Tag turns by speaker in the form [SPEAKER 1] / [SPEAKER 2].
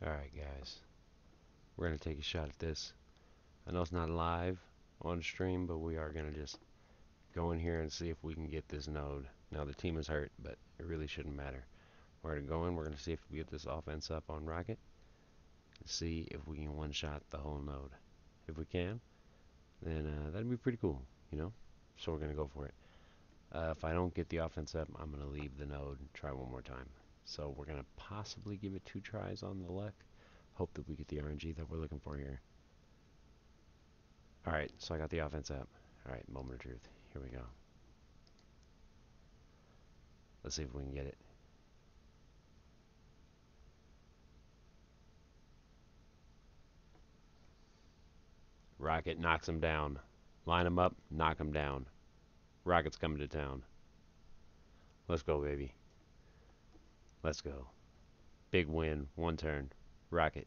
[SPEAKER 1] Alright guys, we're going to take a shot at this. I know it's not live on stream, but we are going to just go in here and see if we can get this node. Now the team is hurt, but it really shouldn't matter. We're going to go in, we're going to see if we get this offense up on Rocket. See if we can one-shot the whole node. If we can, then uh, that'd be pretty cool, you know? So we're going to go for it. Uh, if I don't get the offense up, I'm going to leave the node and try one more time. So we're going to possibly give it two tries on the luck. Hope that we get the RNG that we're looking for here. Alright, so I got the offense up. Alright, moment of truth. Here we go. Let's see if we can get it. Rocket knocks him down. Line him up, knock him down. Rocket's coming to town. Let's go, baby. Let's go. Big win, one turn. Rocket.